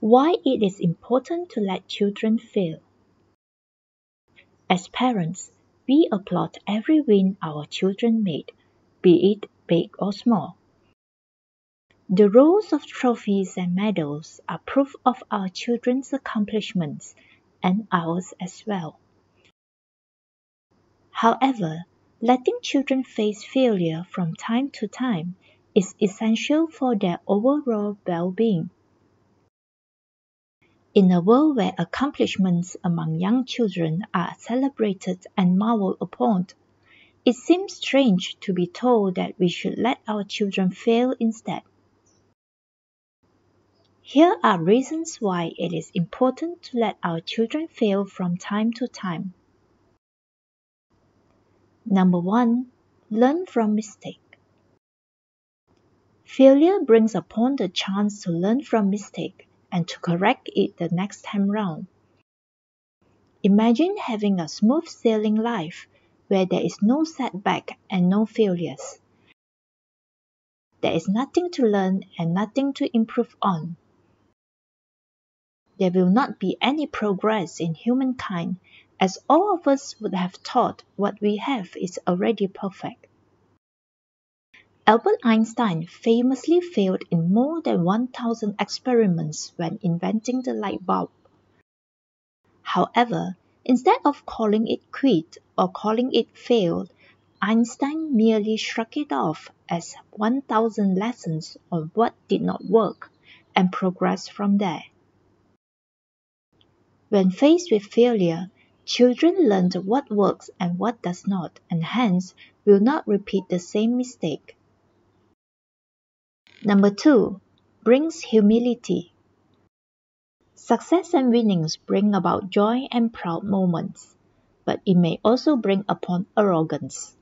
Why it is important to let children fail. As parents, we applaud every win our children made, be it big or small. The rows of trophies and medals are proof of our children's accomplishments and ours as well. However, letting children face failure from time to time is essential for their overall well being. In a world where accomplishments among young children are celebrated and marveled upon, it seems strange to be told that we should let our children fail instead. Here are reasons why it is important to let our children fail from time to time. Number one, learn from mistake. Failure brings upon the chance to learn from mistake and to correct it the next time round. Imagine having a smooth sailing life where there is no setback and no failures. There is nothing to learn and nothing to improve on. There will not be any progress in humankind as all of us would have thought what we have is already perfect. Albert Einstein famously failed in more than 1,000 experiments when inventing the light bulb. However, instead of calling it quit or calling it failed, Einstein merely shrugged it off as 1,000 lessons on what did not work and progressed from there. When faced with failure, children learn what works and what does not, and hence will not repeat the same mistake. Number two, brings humility. Success and winnings bring about joy and proud moments, but it may also bring upon arrogance.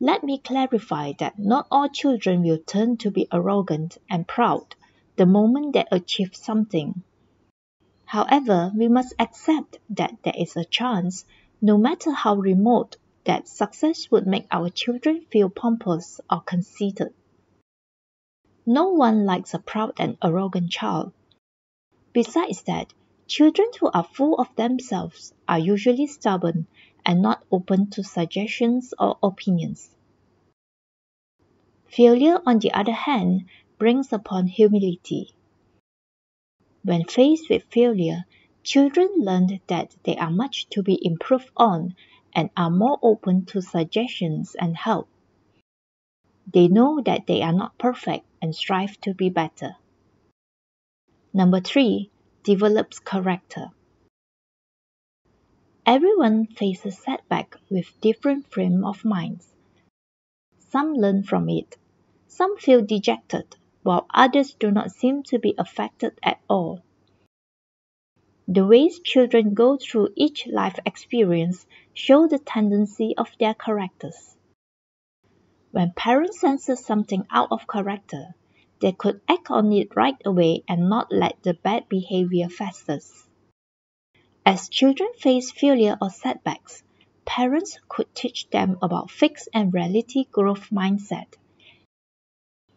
Let me clarify that not all children will turn to be arrogant and proud the moment they achieve something. However, we must accept that there is a chance, no matter how remote, that success would make our children feel pompous or conceited. No one likes a proud and arrogant child. Besides that, children who are full of themselves are usually stubborn and not open to suggestions or opinions. Failure, on the other hand, brings upon humility. When faced with failure, children learn that they are much to be improved on and are more open to suggestions and help. They know that they are not perfect and strive to be better. Number three, develops character. Everyone faces setback with different frame of minds. Some learn from it. Some feel dejected, while others do not seem to be affected at all. The ways children go through each life experience show the tendency of their characters. When parents censor something out of character, they could act on it right away and not let the bad behavior fester. As children face failure or setbacks, parents could teach them about fixed and reality growth mindset.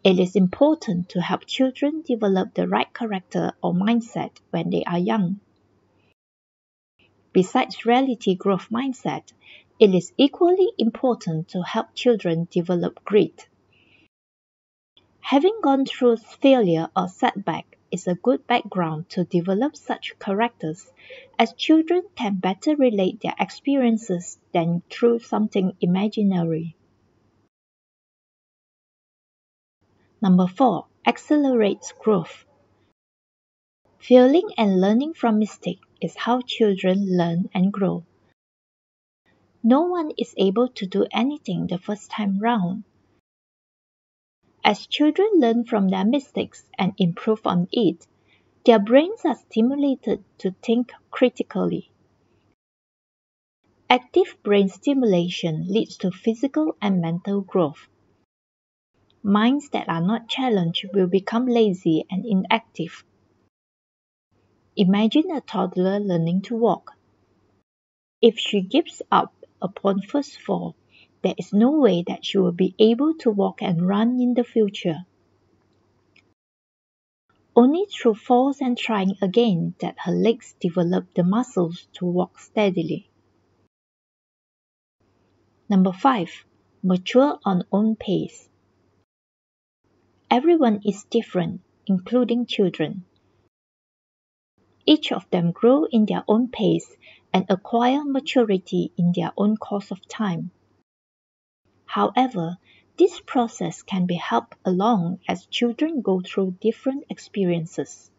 It is important to help children develop the right character or mindset when they are young. Besides reality growth mindset, it is equally important to help children develop grit. Having gone through failure or setback is a good background to develop such characters, as children can better relate their experiences than through something imaginary. Number four, accelerates growth. Feeling and learning from mistake is how children learn and grow. No one is able to do anything the first time round. As children learn from their mistakes and improve on it, their brains are stimulated to think critically. Active brain stimulation leads to physical and mental growth. Minds that are not challenged will become lazy and inactive. Imagine a toddler learning to walk. If she gives up upon first fall, there is no way that she will be able to walk and run in the future. Only through falls and trying again that her legs develop the muscles to walk steadily. Number 5. Mature on own pace. Everyone is different, including children. Each of them grow in their own pace and acquire maturity in their own course of time. However, this process can be helped along as children go through different experiences.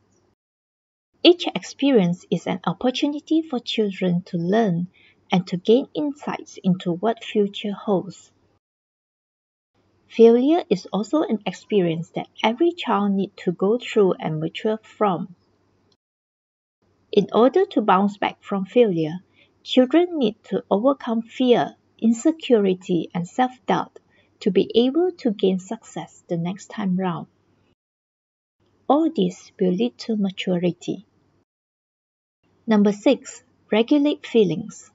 Each experience is an opportunity for children to learn and to gain insights into what future holds. Failure is also an experience that every child needs to go through and mature from. In order to bounce back from failure, children need to overcome fear, insecurity, and self doubt to be able to gain success the next time round. All this will lead to maturity. Number six, regulate feelings.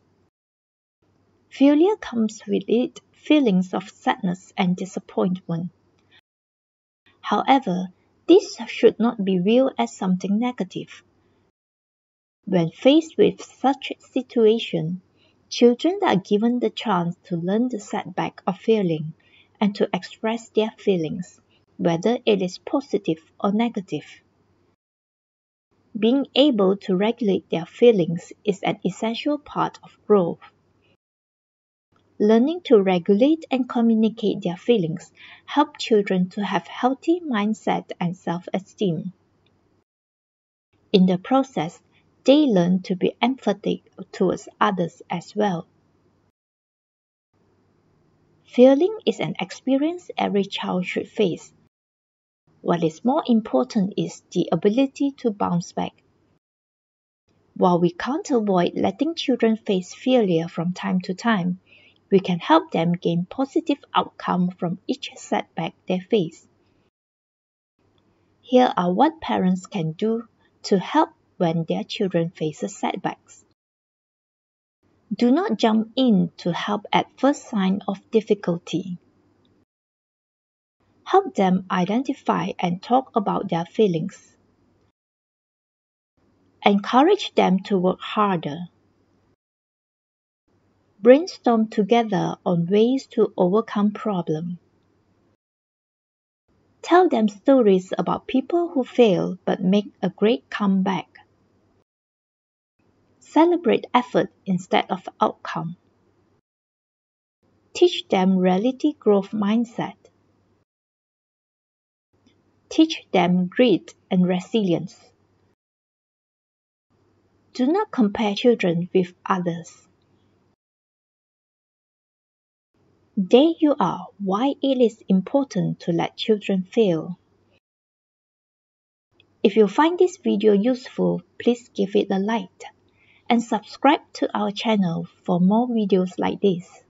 Failure comes with it feelings of sadness and disappointment. However, this should not be viewed as something negative. When faced with such a situation, children are given the chance to learn the setback of failing and to express their feelings, whether it is positive or negative. Being able to regulate their feelings is an essential part of growth. Learning to regulate and communicate their feelings help children to have healthy mindset and self-esteem. In the process, they learn to be empathetic towards others as well. Failing is an experience every child should face. What is more important is the ability to bounce back. While we can't avoid letting children face failure from time to time, we can help them gain positive outcome from each setback they face. Here are what parents can do to help when their children faces setbacks. Do not jump in to help at first sign of difficulty. Help them identify and talk about their feelings. Encourage them to work harder. Brainstorm together on ways to overcome problem. Tell them stories about people who fail but make a great comeback. Celebrate effort instead of outcome. Teach them reality growth mindset. Teach them grit and resilience. Do not compare children with others. There you are why it is important to let children fail. If you find this video useful, please give it a like and subscribe to our channel for more videos like this.